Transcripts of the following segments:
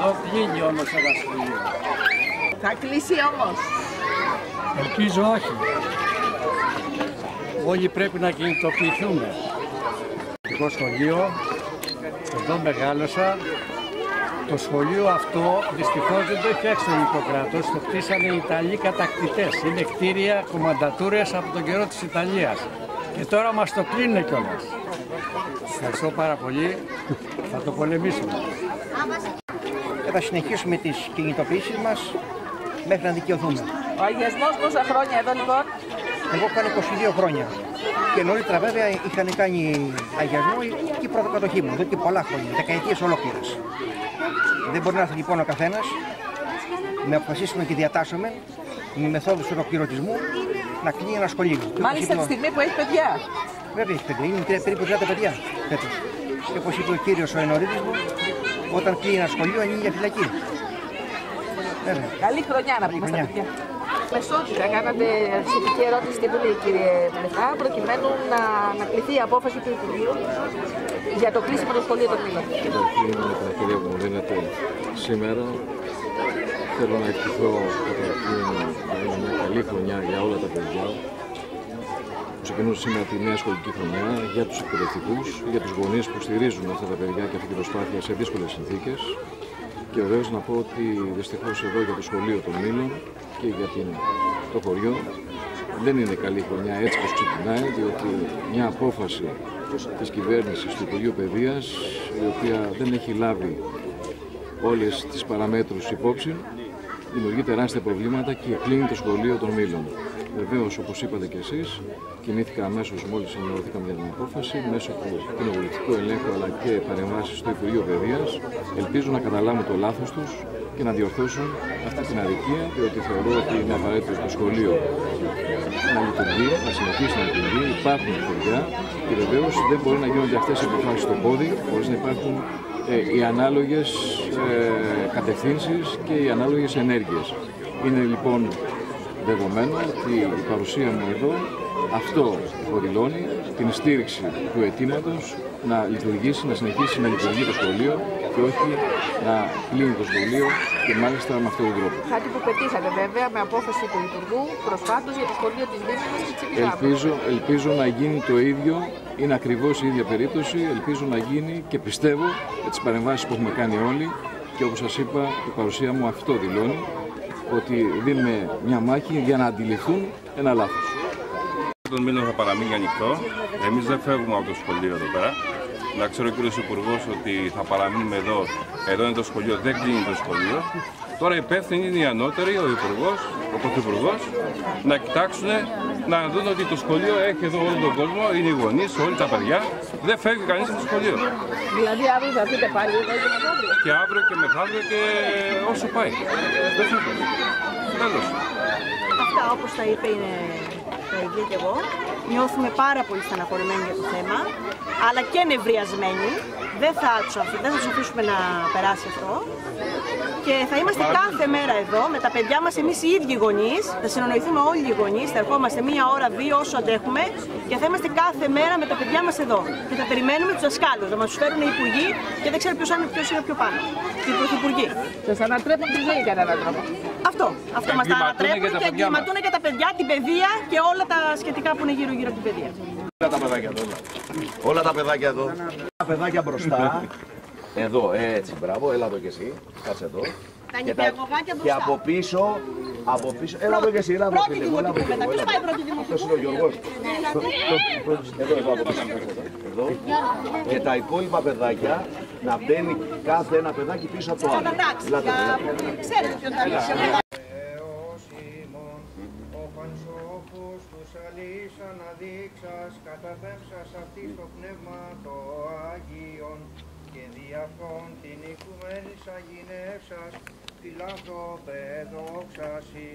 Το κλείνει όμως ένα σχολείο. Θα κλείσει όμως. Ελπίζω όχι. Όλοι πρέπει να κινητοποιηθούμε. Το σχολείο, εδώ μεγάλωσα. Το σχολείο αυτό δυστυχώς δεν το έχει φτιάξει το ελληνικό κράτος, το χτίσανε οι Ιταλοί κατακτητές. Είναι κτίρια κομμαντατούρες από τον καιρό της Ιταλίας. Και τώρα μας το κλείνουν κιόλας. Ευχαριστώ πάρα πολύ. Θα το πολεμήσουμε. και θα συνεχίσουμε τις κινητοποιήσεις μας μέχρι να δικαιωθούμε. Ο αγιασμός πόσα χρόνια εδώ λοιπόν; Εγώ κάνω 22 χρόνια και νωρίτερα βέβαια είχαν κάνει αγιασμό και η πρωτοκατοχή μου, εδώ και πολλά χρόνια, δεκαετίες ολόκληρες. Δεν μπορεί να έρθει λοιπόν ο καθένας, με αποφασίσουμε και διατάσσουμε με μεθόδους ολοκληρωτισμού να κλείνει ένα σχολείο. Και όπως Μάλιστα είπε τη ο- στιγμή που έχει παιδιά. Βέβαια έχει παιδιά, είναι τρία- περίπου 30 παιδιά φέτος. Και όπως είπε ο κύριος ο Ενωρίδης μου, όταν κλείνει ένα σχολείο ανοίγει για φυλακή. Βέβαια. Καλή χρονιά να πούμε στα χρονιά. παιδιά. Μεσότητα, κάνατε σχετική ερώτηση στη Βουλή, κύριε Πλεφά, προκειμένου να, να κληθεί η απόφαση του Υπουργείου για το κλείσιμο του σχολείου των Μήλων. Καταρχήν με την ευκαιρία που μου δίνετε σήμερα θέλω να ευχηθώ καταρχήν να είναι μια καλή χρονιά για όλα τα παιδιά που ξεκινούν σήμερα τη νέα σχολική χρονιά, για τους εκπαιδευτικούς, για τους γονείς που στηρίζουν αυτά τα παιδιά και αυτή την προσπάθεια σε δύσκολες συνθήκες και βεβαίως να πω ότι δυστυχώς εδώ για το σχολείο των Μήλων και για την, το χωριό δεν είναι καλή χρονιά έτσι πως ξεκινάει, διότι μια απόφαση της κυβέρνησης του Υπουργείου Παιδείας, η οποία δεν έχει λάβει όλες τις παραμέτρους υπόψη, δημιουργεί τεράστια προβλήματα και κλείνει το σχολείο των Μήλων. Βεβαίως, όπως είπατε και εσείς, κινήθηκα αμέσως μόλις ενημερωθήκαμε για την απόφαση μέσω του κοινοβουλευτικού ελέγχου αλλά και παρεμβάσεις στο Υπουργείο Παιδείας. Ελπίζω να καταλάβουν το λάθος τους και να διορθώσουν αυτή την αδικία, διότι θεωρώ ότι είναι απαραίτητο το σχολείο να λειτουργεί, να συνεχίσει να λειτουργεί. Υπάρχουν παιδιά και βεβαίως δεν μπορεί να γίνονται αυτές οι αποφάσεις στο πόδι χωρίς να υπάρχουν ε, οι ανάλογες ε, κατευθύνσεις και οι ανάλογες ενέργειες. Είναι λοιπόν δεδομένο ότι η παρουσία μου εδώ αυτό υποδηλώνει την στήριξη του αιτήματος να λειτουργήσει, να συνεχίσει να λειτουργεί το σχολείο και όχι να κλείνει το σχολείο και μάλιστα με αυτόν τον τρόπο. Κάτι που πετύχατε βέβαια με απόφαση του Υπουργού προσφάτως για το σχολείο της Δήμης και της Επιδάμου. Ελπίζω, ελπίζω να γίνει το ίδιο, είναι ακριβώς η ίδια περίπτωση, ελπίζω να γίνει και πιστεύω με τις παρεμβάσεις που έχουμε κάνει όλοι και όπως σας είπα η παρουσία μου αυτό δηλώνει ότι δίνουμε μια μάχη για να αντιληφθούν ένα λάθος. Τον μήνα θα παραμείνει ανοιχτό. Εμείς δεν φεύγουμε από το σχολείο εδώ πέρα. Να ξέρω ο κύριος Υπουργός ότι θα παραμείνουμε εδώ. Εδώ είναι το σχολείο, δεν κλείνει το σχολείο. Τώρα υπεύθυνοι είναι οι ανώτεροι, ο Υπουργός, ο Πρωθυπουργός, να κοιτάξουν, να δουν ότι το σχολείο έχει εδώ όλο τον κόσμο, είναι οι γονείς, όλοι τα παιδιά. Δεν φεύγει κανείς από το σχολείο. Δηλαδή αύριο θα πείτε πάλι εδώ και μεθαύριο. Και αύριο και μεθαύριο και όσο πάει. Δεν φεύγει. Τέλος. Αυτά όπως τα είπε είναι τα ίδια και εγώ. Νιώθουμε πάρα πολύ στεναχωρημένοι για το θέμα, αλλά και νευριασμένοι. Δεν θα τους, αφ- δεν θα τους αφήσουμε να περάσει αυτό. Και θα είμαστε κάθε μέρα εδώ με τα παιδιά μας εμείς οι ίδιοι γονείς. Θα συνονοηθούμε όλοι οι γονείς, θα ερχόμαστε μία ώρα, δύο όσο αντέχουμε και θα είμαστε κάθε μέρα με τα παιδιά μας εδώ. Και θα περιμένουμε τους δασκάλους, να μας τους φέρουν οι υπουργοί και δεν ξέρω ποιος είναι, ποιος είναι πιο πάνω. Και οι πρωθυπουργοί. Σας ανατρέπουν τη ζωή κατά έναν τρόπο. Αυτό. Αυτό μας τα Εγκληματούν ανατρέπουν για τα και παιδιά μας. εγκληματούν για τα παιδιά, την παιδεία και όλα τα σχετικά που είναι γύρω-γύρω από την παιδεία. Όλα τα παιδάκια εδώ. Όλα τα παιδάκια εδώ. Τα παιδάκια μπροστά. Εδώ, έτσι, μπράβο, έλα εδώ κι εσύ. Κάτσε εδώ. Τα Και, τα- νηπιαγωγάκια και μπροστά. από πίσω, από πίσω, έλα εδώ κι εσύ, έλα εδώ Πρώτη φίλε μου, έλα εδώ δημοτικού φίλε μετά. μου, Ποιος έλα πάει εδώ. πρώτη δημοτικού. Αυτός είναι ο Γιώργος. Εδώ, εδώ από πίσω. Εδώ. Και τα υπόλοιπα παιδάκια να μπαίνει κάθε ένα παιδάκι πίσω από το άλλο. Εντάξει, Ελάτε, ελάτε. για- ξέρετε ποιον θα λύσει. Θεός ημών, ο πανσόφους τους αλείς αναδείξας, καταπέμψας αυτή στο πνεύμα το Άγιον και δι' αυτόν την οικουμένης αγινεύσας, φιλάνθρωπε δόξαση.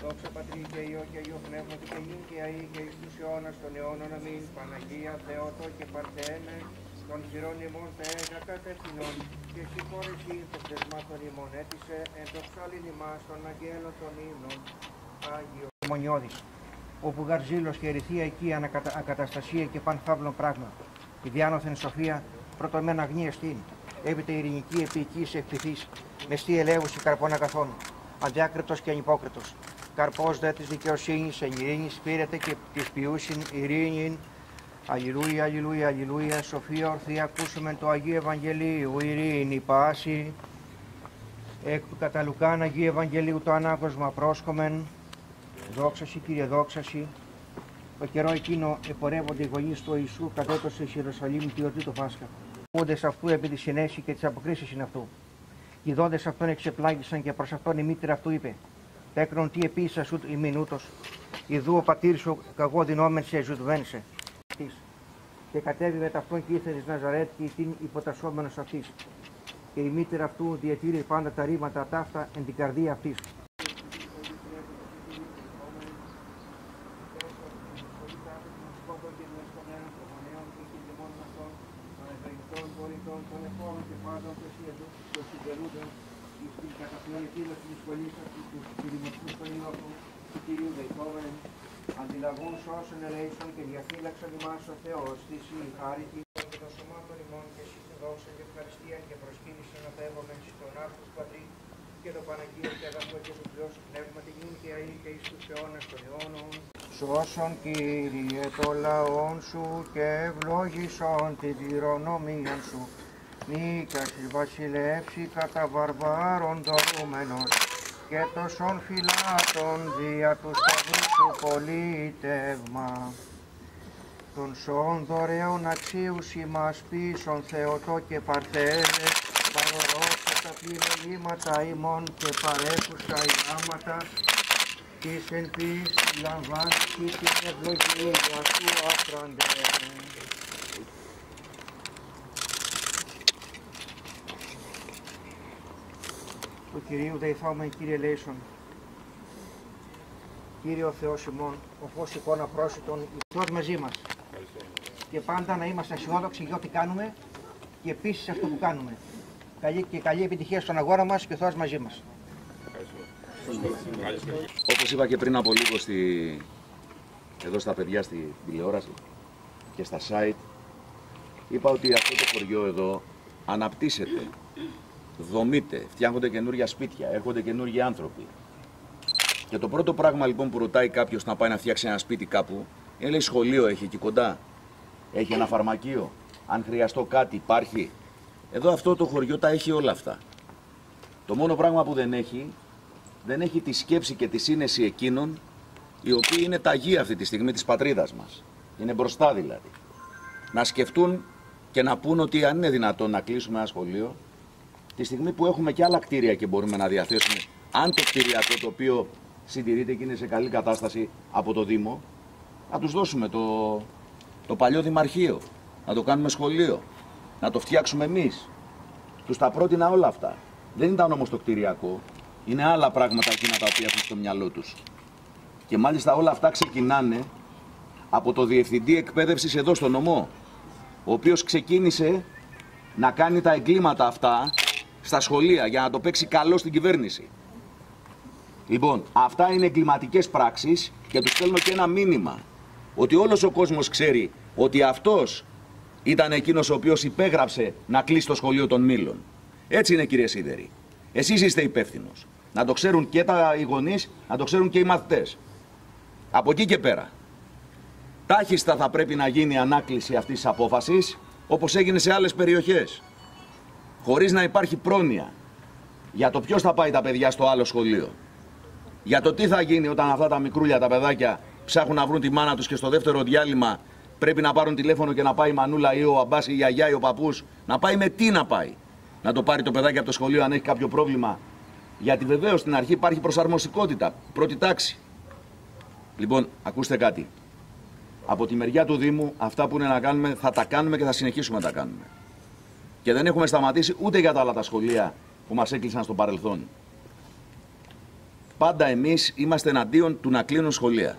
Δόξα Πατρί και Υιό και Υιό Πνεύματι και νυν και αή και εις τους αιώνας των αιώνων αμήν, Παναγία Θεότο και Παρθένε, των χειρών ημών τα έργα κατευθυνών και συγχώρεση των θεσμάτων ημών έτησε εν το ψάλιν ημάς των αγγέλων των ύμνων Άγιο. Μονιώδης, όπου γαρζήλος και ερηθία εκεί ανακατα... ακαταστασία και παν φαύλων πράγμα. Η διάνωθεν σοφία πρωτομένα αγνία στην, έπειτα ειρηνική επίοικης εκπληθής, μεστή ελεύουση καρπών αγαθών, αδιάκριτος και ανυπόκριτος. Καρπός δε της δικαιοσύνης εν ειρήνης πήρεται και της ποιούσιν ειρήνην. Αλληλούια, αλληλούια, αλληλούια, σοφία ορθή ακούσουμε το Αγίου Ευαγγελίου, ειρήνη πάση. Εκ του κατά Λουκάν Αγίου Ευαγγελίου το ανάγωσμα πρόσκομεν, δόξαση Κύριε δόξαση. Το καιρό εκείνο επορεύονται οι γονείς του Ιησού κατέτωσε εις Ιερουσαλήμ τη ορτή του Πάσχα. Πούντες αυτού επί της συνέσης και της αποκρίσεις είναι αυτού. Οι δόντες αυτών εξεπλάγησαν και προς αυτόν η μήτρα αυτού είπε «Πέκρον τι επίσης σου ημίν ούτως, ιδού ο πατήρ σου καγώ δυνόμεν σε ζουδβένσε». Και κατέβη με ταυτόν και ήρθε της Ναζαρέτ και την υποτασσόμενος αυτής. Και η μήτρα αυτού διατήρησε πάντα τα ρήματα ταύτα εν την καρδία αυτής. Αντιλαγούν σώσον ελέησον και διαφύλαξον ημάς ο Θεός, της η χάρητη και των σωμάτων ημών και εσύ δώσε και ευχαριστία και προσκύνησε να τεύομεν στον άρθρο πατρί και το Παναγίο και αγαθό και τους Θεός πνεύμα την γην και αή και εις τους αιώνας των αιώνων. Σώσον Κύριε το λαόν σου και ευλόγησον την κληρονομία σου. Νίκας η βασιλεύση κατά βαρβάρων δωρούμενος και τόσων φυλάτων δια του σταυρού σου πολίτευμα. Των σών δωρεών αξίους ημάς πίσων Θεοτό και Παρθένε, παρορώσα τα πλημελήματα ημών και παρέχουσα ιάματα, της εν πίστη λαμβάνει την ευλογία σου άφραντε. του Κυρίου Δεϊθόμεν Κύριε Λέησον. Κύριε ο Θεός ημών, ο φως εικόνα πρόσιτον, Θεός μαζί μας. Και πάντα να είμαστε αισιόδοξοι για ό,τι κάνουμε και επίσης αυτό που κάνουμε. Καλή και καλή επιτυχία στον αγώνα μας και ο Θεός μαζί μας. Όπως είπα και πριν από λίγο στη... εδώ στα παιδιά στη τηλεόραση και στα site, είπα ότι αυτό το χωριό εδώ αναπτύσσεται, δομείται, φτιάχνονται καινούργια σπίτια, έρχονται καινούργιοι άνθρωποι. Και το πρώτο πράγμα λοιπόν που ρωτάει κάποιος να πάει να φτιάξει ένα σπίτι κάπου, είναι λέει σχολείο έχει εκεί κοντά, έχει ένα φαρμακείο, αν χρειαστώ κάτι υπάρχει. Εδώ αυτό το χωριό τα έχει όλα αυτά. Το μόνο πράγμα που δεν έχει, δεν έχει τη σκέψη και τη σύνεση εκείνων οι οποίοι είναι ταγοί αυτή τη στιγμή της πατρίδας μας. Είναι μπροστά δηλαδή. Να σκεφτούν και να πούν ότι αν είναι δυνατόν να κλείσουμε ένα σχολείο, τη στιγμή που έχουμε και άλλα κτίρια και μπορούμε να διαθέσουμε, αν το κτηριακό το οποίο συντηρείται και είναι σε καλή κατάσταση από το Δήμο, να τους δώσουμε το, το παλιό δημαρχείο, να το κάνουμε σχολείο, να το φτιάξουμε εμείς. Τους τα πρότεινα όλα αυτά. Δεν ήταν όμως το κτηριακό, είναι άλλα πράγματα εκείνα τα οποία έχουν στο μυαλό τους. Και μάλιστα όλα αυτά ξεκινάνε από το Διευθυντή Εκπαίδευσης εδώ στο νομό, ο οποίος ξεκίνησε να κάνει τα εγκλήματα αυτά στα σχολεία για να το παίξει καλό στην κυβέρνηση. Λοιπόν, αυτά είναι εγκληματικές πράξεις και τους στέλνω και ένα μήνυμα ότι όλος ο κόσμος ξέρει ότι αυτός ήταν εκείνος ο οποίος υπέγραψε να κλείσει το σχολείο των Μήλων. Έτσι είναι κύριε Σίδερη. Εσείς είστε υπεύθυνος. Να το ξέρουν και τα οι γονείς, να το ξέρουν και οι μαθητές. Από εκεί και πέρα. Τάχιστα θα πρέπει να γίνει η ανάκληση αυτής της απόφασης, όπως έγινε σε άλλες περιοχές. Χωρίς να υπάρχει πρόνοια για το ποιος θα πάει τα παιδιά στο άλλο σχολείο. Για το τι θα γίνει όταν αυτά τα μικρούλια, τα παιδάκια, ψάχνουν να βρουν τη μάνα τους και στο δεύτερο διάλειμμα πρέπει να πάρουν τηλέφωνο και να πάει η μανούλα ή ο αμπάς ή η γιαγιά ή ο παππούς. Να πάει με τι να πάει. Να το πάρει το παιδάκι από το σχολείο αν έχει κάποιο πρόβλημα. Γιατί βεβαίως στην αρχή υπάρχει προσαρμοστικότητα, πρώτη τάξη. Λοιπόν, ακούστε κάτι. Από τη μεριά του Δήμου, αυτά που είναι να κάνουμε, θα τα κάνουμε και θα συνεχίσουμε να τα κάνουμε. Και δεν έχουμε σταματήσει ούτε για τα άλλα τα σχολεία που μας έκλεισαν στο παρελθόν. Πάντα εμείς είμαστε εναντίον του να κλείνουν σχολεία.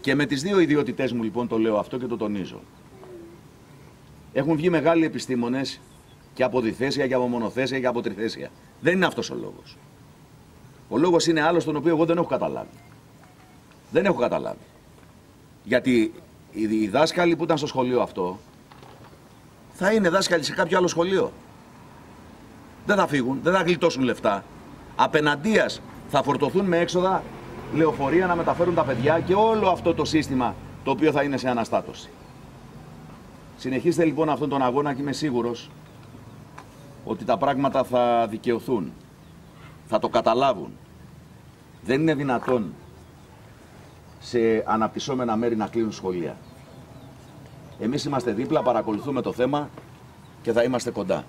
Και με τις δύο ιδιότητές μου λοιπόν το λέω αυτό και το τονίζω. Έχουν βγει μεγάλοι επιστήμονες και από διθέσια και από μονοθέσια και από τριθέσια. Δεν είναι αυτός ο λόγος. Ο λόγος είναι άλλος, τον οποίο εγώ δεν έχω καταλάβει. Δεν έχω καταλάβει. Γιατί οι δάσκαλοι που ήταν στο σχολείο αυτό θα είναι δάσκαλοι σε κάποιο άλλο σχολείο. Δεν θα φύγουν, δεν θα γλιτώσουν λεφτά. Απέναντία θα φορτωθούν με έξοδα λεωφορεία να μεταφέρουν τα παιδιά και όλο αυτό το σύστημα το οποίο θα είναι σε αναστάτωση. Συνεχίστε λοιπόν αυτόν τον αγώνα και είμαι σίγουρος ότι τα πράγματα θα δικαιωθούν. Θα το καταλάβουν. Δεν είναι δυνατόν σε αναπτυσσόμενα μέρη να κλείνουν σχολεία. Εμείς είμαστε δίπλα, παρακολουθούμε το θέμα και θα είμαστε κοντά.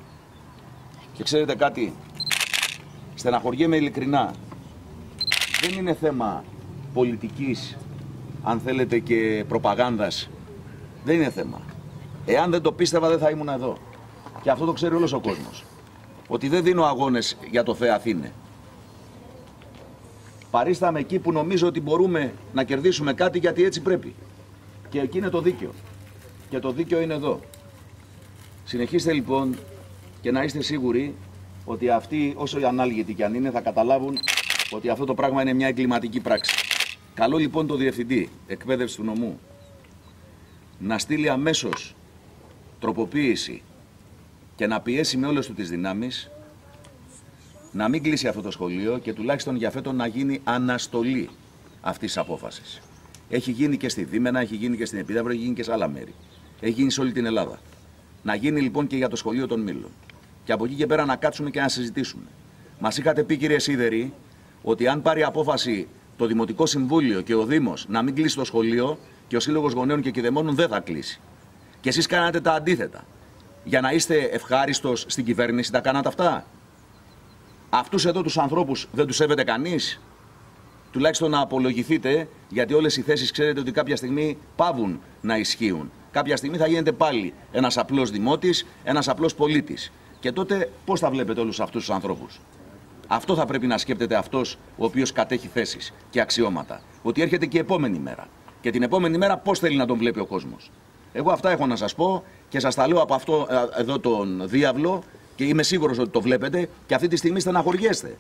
Και ξέρετε κάτι, στεναχωριέμαι ειλικρινά. Δεν είναι θέμα πολιτικής, αν θέλετε και προπαγάνδας. Δεν είναι θέμα. Εάν δεν το πίστευα δεν θα ήμουν εδώ. Και αυτό το ξέρει όλος ο κόσμος. Ότι δεν δίνω αγώνες για το Θεά Αθήνε. Παρίσταμε εκεί που νομίζω ότι μπορούμε να κερδίσουμε κάτι γιατί έτσι πρέπει. Και εκεί είναι το δίκαιο. Και το δίκαιο είναι εδώ. Συνεχίστε λοιπόν και να είστε σίγουροι ότι αυτοί όσο ανάλγητοι κι αν είναι θα καταλάβουν ότι αυτό το πράγμα είναι μια εγκληματική πράξη. Καλό λοιπόν το Διευθυντή Εκπαίδευσης του Νομού να στείλει αμέσως τροποποίηση και να πιέσει με όλες του τις δυνάμεις να μην κλείσει αυτό το σχολείο και τουλάχιστον για φέτο να γίνει αναστολή αυτής της απόφασης. Έχει γίνει και στη Δήμενα, έχει γίνει και στην Επίδαυρο, έχει γίνει και σε άλλα μέρη. Έχει γίνει σε όλη την Ελλάδα. Να γίνει λοιπόν και για το σχολείο των Μήλων. Και από εκεί και πέρα να κάτσουμε και να συζητήσουμε. Μας είχατε πει, κύριε Σίδερη, ότι αν πάρει απόφαση το Δημοτικό Συμβούλιο και ο Δήμος να μην κλείσει το σχολείο και ο Σύλλογος Γονέων και Κηδεμόνων δεν θα κλείσει. Και εσείς κάνατε τα αντίθετα. Για να είστε ευχάριστος στην κυβέρνηση, τα κάνατε αυτά; Αυτούς εδώ τους ανθρώπους δεν τους σέβεται κανείς; Τουλάχιστον να απολογηθείτε, γιατί όλες οι θέσεις ξέρετε ότι κάποια στιγμή πάβουν να ισχύουν. Κάποια στιγμή θα γίνεται πάλι ένας απλός δημότης, ένας απλός πολίτης. Και τότε πώς θα βλέπετε όλους αυτούς τους ανθρώπους; Αυτό θα πρέπει να σκέπτεται αυτός ο οποίος κατέχει θέσεις και αξιώματα. Ότι έρχεται και η επόμενη μέρα. Και την επόμενη μέρα πώς θέλει να τον βλέπει ο κόσμος; Εγώ αυτά έχω να σας πω και σας τα λέω από αυτό ε, εδώ τον διάβλο και είμαι σίγουρος ότι το βλέπετε και αυτή τη στιγμή στεναχωριέστε.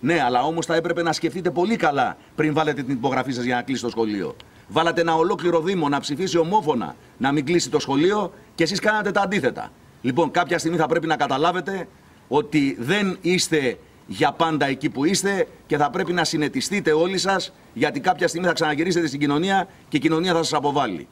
Ναι, αλλά όμως θα έπρεπε να σκεφτείτε πολύ καλά πριν βάλετε την υπογραφή σας για να κλείσει το σχολείο. Βάλατε ένα ολόκληρο Δήμο να ψηφίσει ομόφωνα να μην κλείσει το σχολείο και εσείς κάνατε τα αντίθετα. Λοιπόν, κάποια στιγμή θα πρέπει να καταλάβετε ότι δεν είστε για πάντα εκεί που είστε και θα πρέπει να συνετιστείτε όλοι σας γιατί κάποια στιγμή θα ξαναγυρίσετε στην κοινωνία και η κοινωνία θα σας αποβάλει.